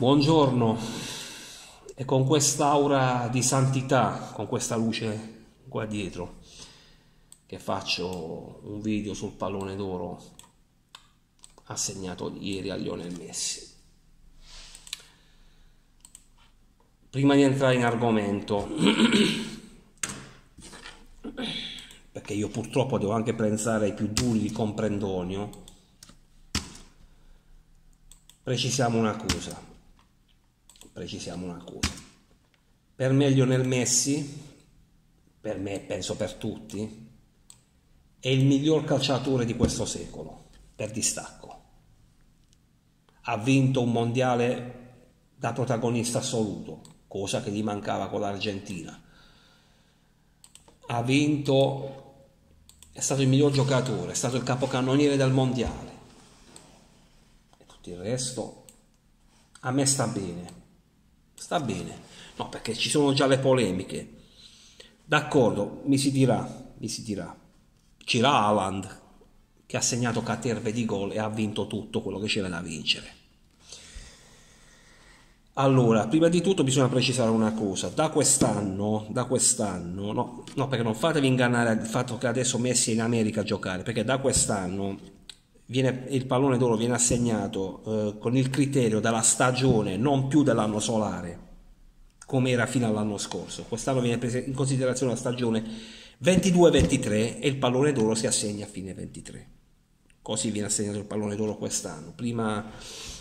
Buongiorno e con quest'aura di santità, con questa luce qua dietro, che faccio un video sul pallone d'oro assegnato ieri a Lionel Messi. Prima di entrare in argomento, perché io purtroppo devo anche pensare ai più duri di comprendonio, precisiamo una cosa precisiamo una cosa. Per meglio nel Messi, per me penso per tutti, è il miglior calciatore di questo secolo, per distacco. Ha vinto un mondiale da protagonista assoluto, cosa che gli mancava con l'Argentina. Ha vinto, è stato il miglior giocatore, è stato il capocannoniere del mondiale. E tutto il resto a me sta bene sta bene. No, perché ci sono già le polemiche. D'accordo, mi si dirà, mi si dirà. C'era Haaland che ha segnato caterve di gol e ha vinto tutto quello che c'era da vincere. Allora, prima di tutto bisogna precisare una cosa, da quest'anno, da quest'anno, no, no, perché non fatevi ingannare al fatto che adesso Messi è in America a giocare, perché da quest'anno viene, il pallone d'oro viene assegnato eh, con il criterio della stagione, non più dell'anno solare, come era fino all'anno scorso. Quest'anno viene presa in considerazione la stagione 22-23 e il pallone d'oro si assegna a fine 23. Così viene assegnato il pallone d'oro quest'anno. Prima,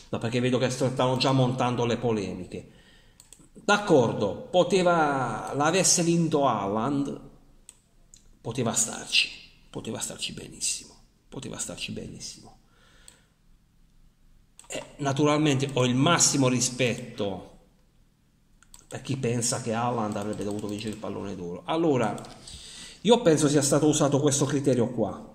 no, perché vedo che stanno già montando le polemiche. D'accordo, poteva, l'avesse vinto Haaland, poteva starci, poteva starci benissimo poteva starci benissimo. E naturalmente ho il massimo rispetto per chi pensa che Haaland avrebbe dovuto vincere il pallone d'oro. Allora, io penso sia stato usato questo criterio qua.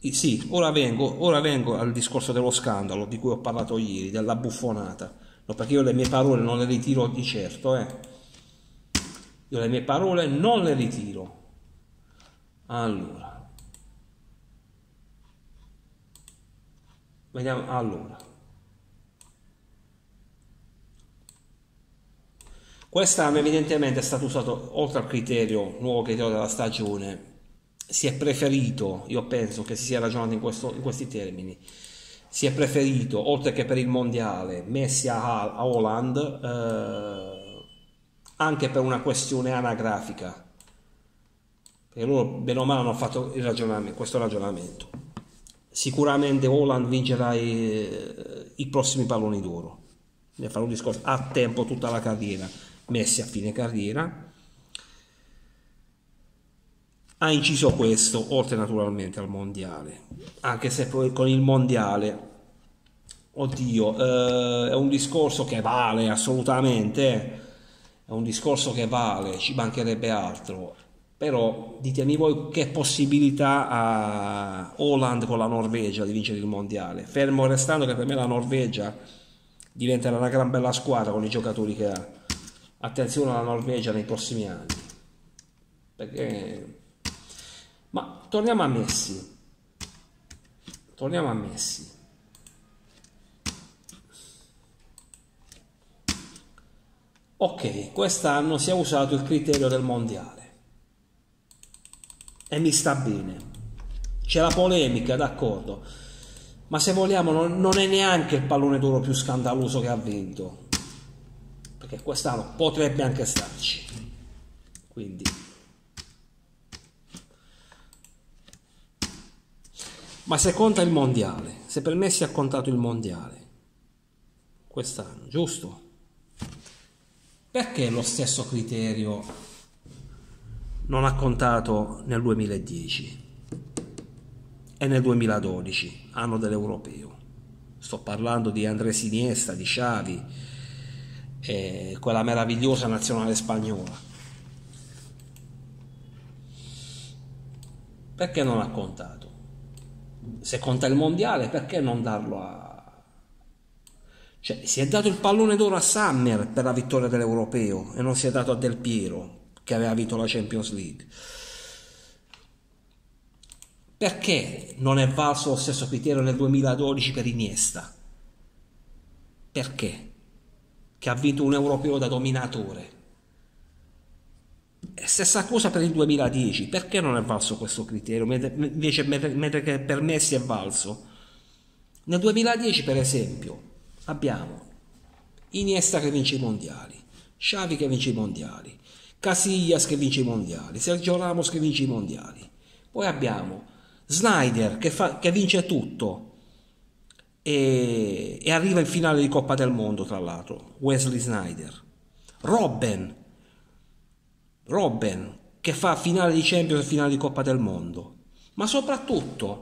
Sì, ora vengo, ora vengo al discorso dello scandalo di cui ho parlato ieri, della buffonata. No, perché io le mie parole non le ritiro di certo, eh. Io le mie parole non le ritiro. Allora, Vediamo allora. Quest'anno evidentemente è stato usato, oltre al criterio, nuovo criterio della stagione, si è preferito, io penso che si sia ragionato in, questo, in questi termini, si è preferito, oltre che per il mondiale, Messi a, a Holland, eh, anche per una questione anagrafica. Perché loro, bene o male, hanno fatto ragionamento, questo ragionamento sicuramente Holland vincerà i, i prossimi palloni d'oro. Ne farò un discorso. A tempo tutta la carriera Messi a fine carriera. Ha inciso questo oltre naturalmente al mondiale anche se poi con il mondiale. Oddio eh, è un discorso che vale assolutamente eh. è un discorso che vale ci mancherebbe altro però ditemi voi che possibilità ha Holland con la Norvegia di vincere il mondiale, fermo restando che per me la Norvegia diventerà una gran bella squadra con i giocatori che ha. Attenzione alla Norvegia nei prossimi anni. Perché... Ma torniamo a Messi. Torniamo a Messi. Ok, quest'anno si è usato il criterio del mondiale e mi sta bene. C'è la polemica, d'accordo, ma se vogliamo non, non è neanche il pallone d'oro più scandaloso che ha vinto, perché quest'anno potrebbe anche starci. Quindi... Ma se conta il mondiale, se per me si è contato il mondiale, quest'anno, giusto? Perché lo stesso criterio non ha contato nel 2010 e nel 2012, anno dell'europeo. Sto parlando di André Siniesta, di Xavi, e quella meravigliosa nazionale spagnola. Perché non ha contato? Se conta il mondiale, perché non darlo a... Cioè, si è dato il pallone d'oro a Summer per la vittoria dell'europeo e non si è dato a Del Piero che aveva vinto la Champions League. Perché non è valso lo stesso criterio nel 2012 per Iniesta? Perché? che ha vinto un europeo da dominatore. Stessa cosa per il 2010, perché non è valso questo criterio, invece mentre che per Messi è valso? Nel 2010 per esempio abbiamo Iniesta che vince i mondiali, Xavi che vince i mondiali, Casillas che vince i mondiali, Sergio Ramos che vince i mondiali. Poi abbiamo Snyder che, fa, che vince tutto e, e, arriva in finale di Coppa del Mondo, tra l'altro, Wesley Snyder. Robben, Robben che fa finale di Champions e finale di Coppa del Mondo. Ma soprattutto,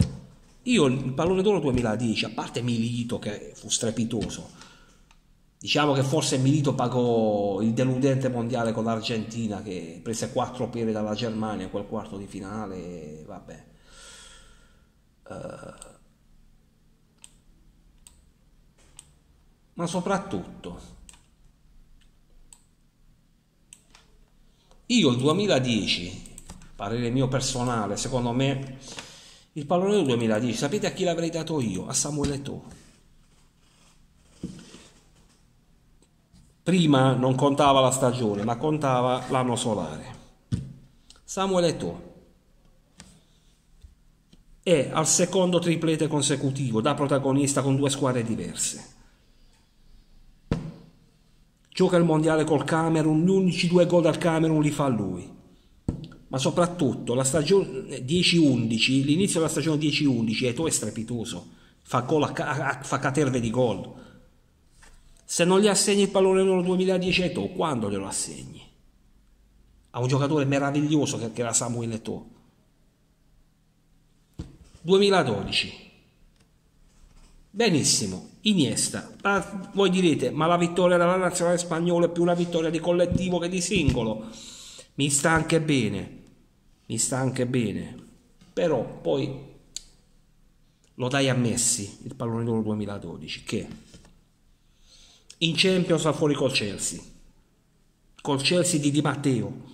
io il pallone d'oro 2010, a parte Milito che fu strepitoso, Diciamo che forse Milito pagò il deludente mondiale con l'Argentina che prese quattro pere dalla Germania in quel quarto di finale. Vabbè. Uh, ma soprattutto io il 2010, parere mio personale, secondo me il pallone del 2010, sapete a chi l'avrei dato io? A Samuele Eto'o Prima non contava la stagione, ma contava l'anno solare. Samuel Eto'o è al secondo triplete consecutivo da protagonista con due squadre diverse. Gioca il mondiale col Camerun, gli unici due gol al Camerun li fa lui. Ma soprattutto la stagione 10-11, l'inizio della stagione 10-11, Eto'o è strepitoso, fa, gol a, a, fa caterve di gol se non gli assegni il pallone d'oro 2010 a Eto'o, quando glielo assegni? A un giocatore meraviglioso che era Samuel Eto'o. 2012. Benissimo, Iniesta. Ma voi direte, ma la vittoria della nazionale spagnola è più una vittoria di collettivo che di singolo. Mi sta anche bene, mi sta anche bene. Però poi lo dai a Messi, il pallone d'oro 2012, che in Champions fuori col Chelsea, col Chelsea di Di Matteo.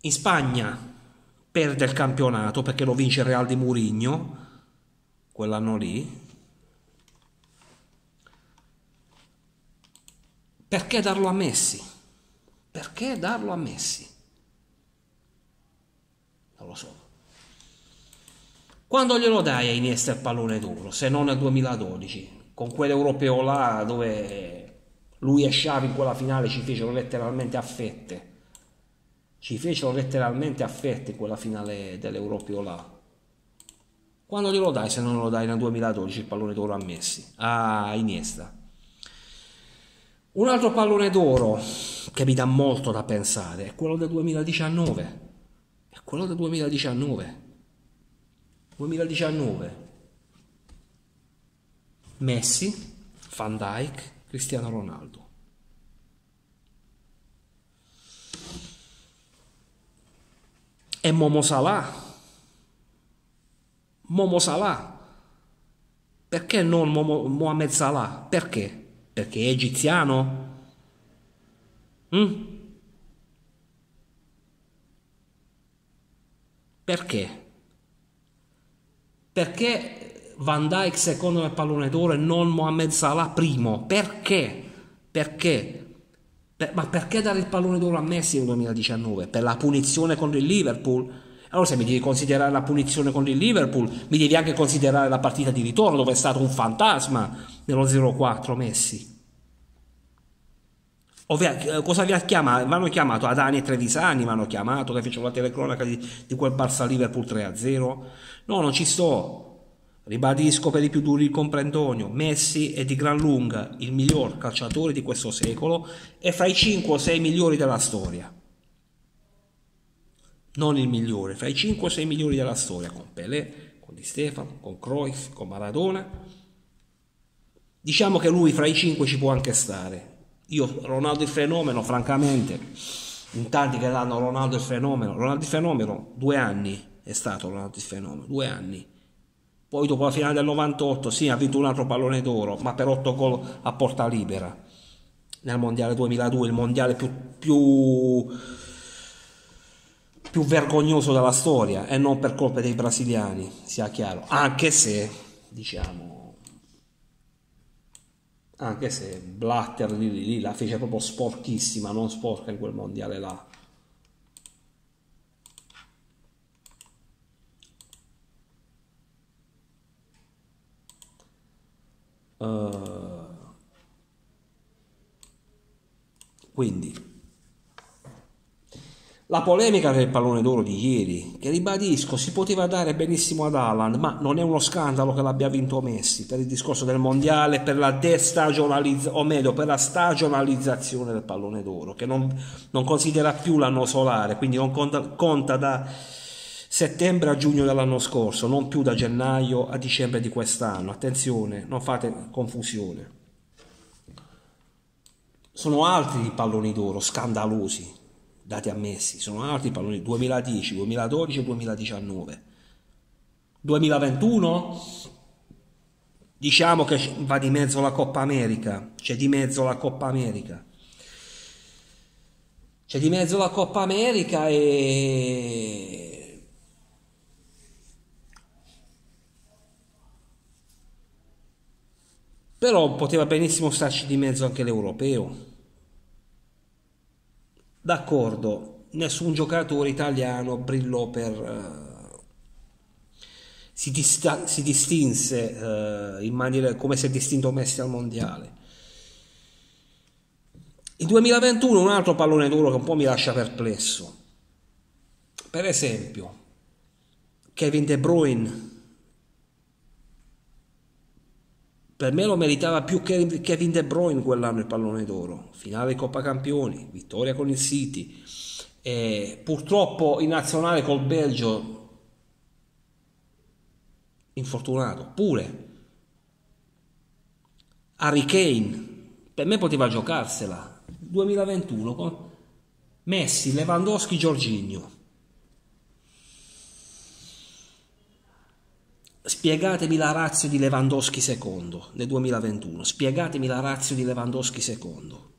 In Spagna perde il campionato perché lo vince il Real di Murigno, quell'anno lì. Perché darlo a Messi? Perché darlo a Messi? Non lo so. Quando glielo dai a Iniesta il pallone d'oro, se non nel 2012, con quell'europeo là dove lui e Xavi in quella finale ci fecero letteralmente a fette. Ci fecero letteralmente a fette quella finale dell'europeo là. Quando glielo dai se non lo dai nel 2012 il pallone d'oro a Messi? A Iniesta. Un altro pallone d'oro che mi dà molto da pensare è quello del 2019. È quello del 2019 2019 Messi, Van Dyke, Cristiano Ronaldo. E Momo Salah. Momo Salah. Perché non Momo, Mohamed Salah? Perché? Perché è egiziano? Mm? Perché? Perché Van Dyke secondo me pallone d'oro e non Mohamed Salah primo? Perché? Perché? Per, ma perché dare il pallone d'oro a Messi nel 2019? Per la punizione contro il Liverpool? Allora se mi devi considerare la punizione contro il Liverpool, mi devi anche considerare la partita di ritorno dove è stato un fantasma nello 0-4 Messi. Ovvia, eh, cosa vi ha chiamato? Mi hanno chiamato Adani e Trevisani, mi hanno chiamato che fecero la telecronaca di, di quel Barça Liverpool 3-0. No, non ci sto. Ribadisco per i più duri il comprendonio, Messi è di gran lunga il miglior calciatore di questo secolo e fra i 5 o 6 migliori della storia. Non il migliore, fra i 5 o 6 migliori della storia, con Pelé, con Di Stefano, con Cruyff, con Maradona. Diciamo che lui fra i 5 ci può anche stare, io Ronaldo il fenomeno, francamente, in tanti che danno Ronaldo il fenomeno, Ronaldo il fenomeno, due anni è stato Ronaldo il fenomeno, due anni. Poi dopo la finale del 98, sì, ha vinto un altro pallone d'oro, ma per 8 gol a porta libera. Nel mondiale 2002, il mondiale più, più, più vergognoso della storia, e non per colpa dei brasiliani, sia chiaro. Anche se, diciamo, anche se Blatter lì, lì, lì la fece proprio sporchissima, non sporca in quel mondiale là. Uh, quindi la polemica del pallone d'oro di ieri, che ribadisco si poteva dare benissimo ad Haaland, ma non è uno scandalo che l'abbia vinto Messi per il discorso del mondiale, per la destagionalizzazione, o meglio, per la stagionalizzazione del pallone d'oro, che non, non considera più l'anno solare, quindi non conta, conta da settembre a giugno dell'anno scorso, non più da gennaio a dicembre di quest'anno. Attenzione, non fate confusione. Sono altri i palloni d'oro, scandalosi, dati ammessi, sono altri palloni 2010, 2012 e 2019. 2021 diciamo che va di mezzo la Coppa America, c'è di mezzo la Coppa America. C'è di mezzo la Coppa America e però poteva benissimo starci di mezzo anche l'europeo. D'accordo, nessun giocatore italiano brillò per... Uh, si, dista- si, distinse uh, in maniera come si è distinto Messi al mondiale. Il 2021 un altro pallone d'oro che un po' mi lascia perplesso. Per esempio, Kevin De Bruyne Per me lo meritava più Kevin De Bruyne quell'anno il pallone d'oro. Finale Coppa Campioni, vittoria con il City. E purtroppo in nazionale col Belgio infortunato pure. Harry Kane per me poteva giocarsela 2021 con Messi, Lewandowski, Giorginio Spiegatemi la razza di Lewandowski secondo nel 2021. Spiegatemi la razza di Lewandowski secondo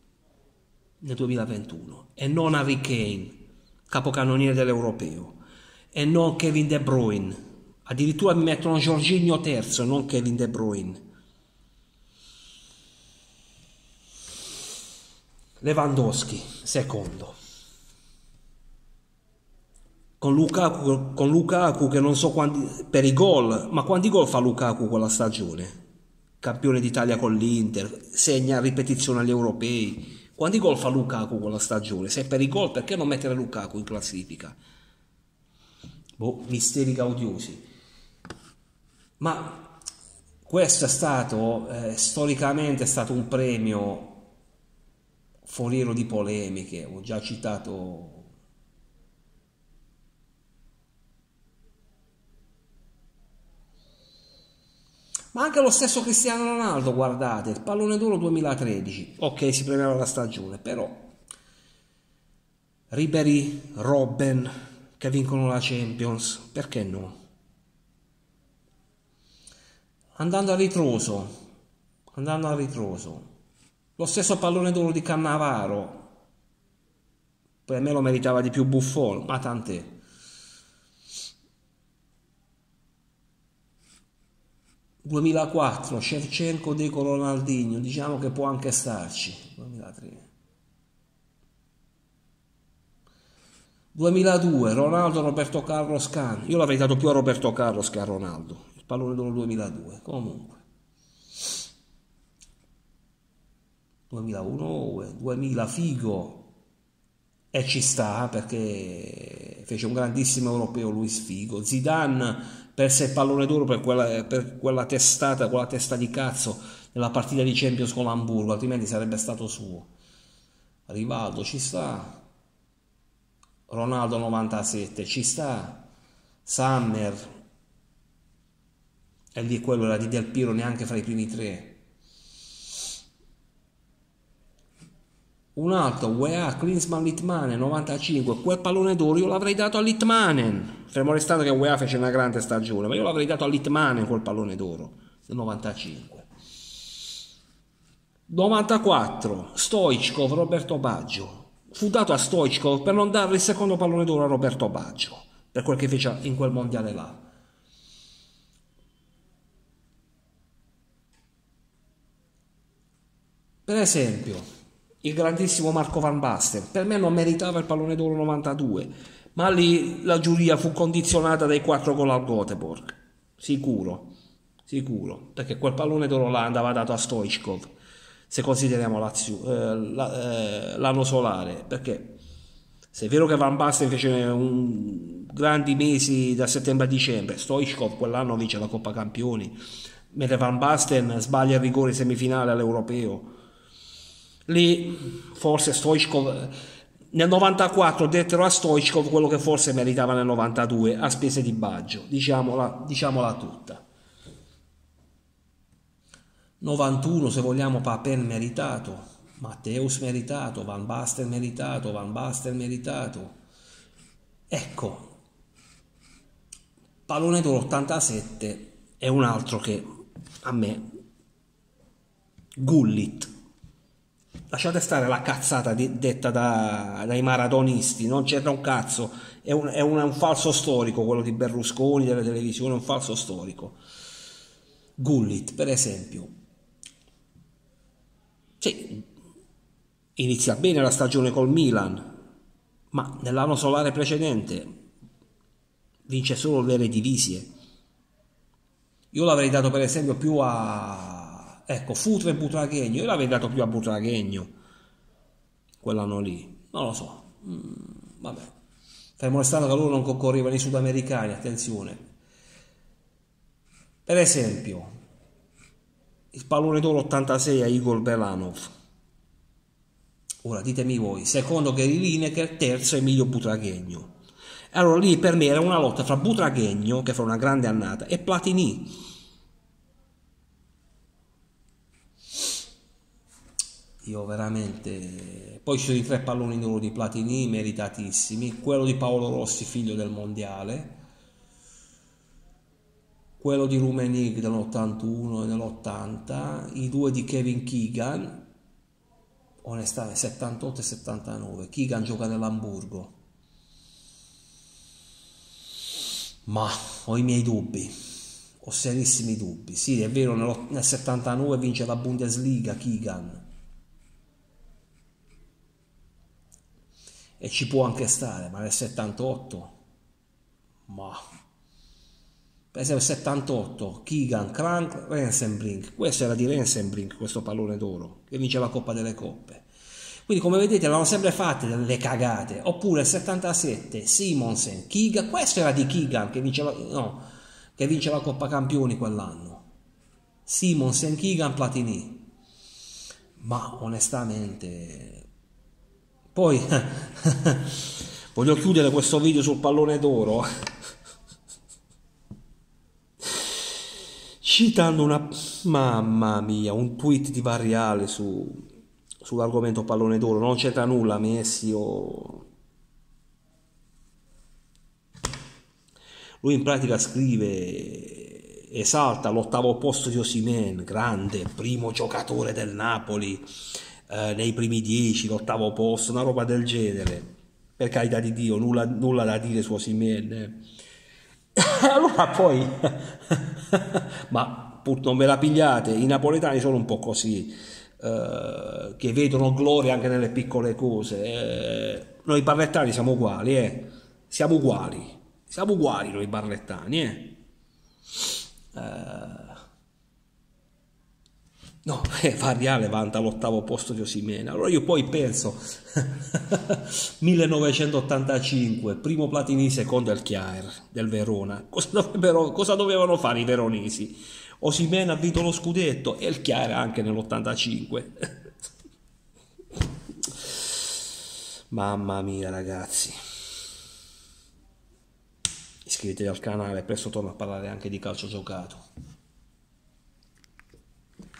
nel 2021 e non Harry Kane, capocannoniere dell'Europeo, e non Kevin De Bruyne. Addirittura mi mettono Giorginio terzo, non Kevin De Bruyne. Lewandowski secondo con Lukaku, con Lukaku che non so quanti, per i gol, ma quanti gol fa Lukaku quella stagione? Campione d'Italia con l'Inter, segna ripetizione agli europei. Quanti gol fa Lukaku quella stagione? Se per i gol, perché non mettere Lukaku in classifica? Boh, misteri gaudiosi. Ma questo è stato, eh, storicamente è stato un premio foriero di polemiche, ho già citato Ma anche lo stesso Cristiano Ronaldo, guardate, il pallone d'oro 2013. Ok, si premiava la stagione, però Ribery, Robben che vincono la Champions, perché no? Andando a ritroso, andando a ritroso, lo stesso pallone d'oro di Cannavaro, per me lo meritava di più Buffon, ma tant'è. 2004 Shevchenko Deco Ronaldinho diciamo che può anche starci. 2003 2002 Ronaldo Roberto Carlos Can. Io l'avrei dato più a Roberto Carlos che a Ronaldo il pallone d'oro 2002 comunque. 2001 2000 Figo. E ci sta perché fece un grandissimo europeo Luis Figo Zidane perse il pallone d'oro per quella, per quella testata, quella testa di cazzo nella partita di Champions con l'Hamburgo, altrimenti sarebbe stato suo. Rivaldo ci sta, Ronaldo 97 ci sta, Summer, e lì quello era di Del Piero neanche fra i primi tre. Un altro, UEA Klinsmann Litmanen 95, quel pallone d'oro io l'avrei dato a Litmanen, fermo restando che UEA fece una grande stagione, ma io l'avrei dato a Litmanen quel pallone d'oro del 95. 94, Stoichkov, Roberto Baggio. Fu dato a Stoichkov per non dare il secondo pallone d'oro a Roberto Baggio, per quel che fece in quel mondiale là. Per esempio, il grandissimo Marco Van Basten, per me non meritava il pallone d'oro 92, ma lì la giuria fu condizionata dai quattro gol al Göteborg, sicuro, sicuro, perché quel pallone d'oro là andava dato a Stoichkov, se consideriamo eh, l'anno solare, perché se è vero che Van Basten fece un, grandi mesi da settembre a dicembre, Stoichkov quell'anno vince la Coppa Campioni, mentre Van Basten sbaglia il rigore semifinale all'Europeo. Lì forse Stoichkov nel 94 dettero a Stoichkov quello che forse meritava nel 92 a spese di Baggio, diciamola, diciamola tutta. 91 se vogliamo Papen meritato, Matteus meritato, Van Basten meritato, Van Basten meritato. Ecco, Pallone d'Oro 87 è un altro che a me Gullit lasciate stare la cazzata di, detta da, dai maratonisti non c'entra un cazzo. È un, è, un, è un, falso storico quello di Berlusconi delle televisioni è un falso storico. Gullit per esempio. Sì, inizia bene la stagione col Milan ma nell'anno solare precedente vince solo le divisie io l'avrei dato per esempio più a... Ecco, Futre e Butraghegno, io l'avrei dato più a Butraghegno quell'anno lì. Non lo so. Mm, vabbè. Fermo restando che loro non concorrevano i sudamericani, attenzione. Per esempio, il pallone d'oro 86 a Igor Belanov. Ora ditemi voi, secondo Gary Lineker, terzo Emilio Butraghegno. Allora lì per me era una lotta fra Butraghegno, che fa una grande annata, e Platini. Io veramente... Poi ci sono i tre palloni d'oro di Platini, meritatissimi. Quello di Paolo Rossi, figlio del mondiale. Quello di Rumenig dell'81 e dell'80. I due di Kevin Keegan. Onestamente, 78 e 79. Keegan gioca nell'Hamburgo Ma ho i miei dubbi, ho serissimi dubbi. Sì, è vero, nel 79 vince la Bundesliga Kigan. E ci può anche stare, ma nel 78? Ma... Per esempio 78, Kigan, Krank, Rensenbrink. Questo era di Rensenbrink, questo pallone d'oro, che vince la Coppa delle Coppe. Quindi come vedete l'hanno sempre fatte delle cagate. Oppure il 77, Simonsen, Kiga, questo era di Kigan che vince la, no, che vince la Coppa Campioni quell'anno. Simonsen, Kigan, Platini. Ma onestamente... Poi voglio chiudere questo video sul pallone d'oro. Citando una mamma mia un tweet di Variale su sull'argomento pallone d'oro, non c'entra nulla Messi o... Lui in pratica scrive, esalta l'ottavo posto di Osimen, grande, primo giocatore del Napoli, eh, nei primi dieci, l'ottavo posto, una roba del genere. Per carità di Dio, nulla, nulla da dire su Osimen. Eh. allora poi, ma pur non ve la pigliate, i napoletani sono un po' così eh, che vedono gloria anche nelle piccole cose. Eh, noi barlettani siamo uguali, eh. siamo uguali, siamo uguali noi barlettani. Eh. Uh, no, Variale vanta l'ottavo posto di Osimena. Allora io poi penso 1985, primo Platini, secondo il Chiaer del Verona. Cosa, cosa dovevano fare i veronesi? Osimena ha vinto lo scudetto e il Chiara anche nell'85. Mamma mia ragazzi. Iscrivetevi al canale, presto torno a parlare anche di calcio giocato.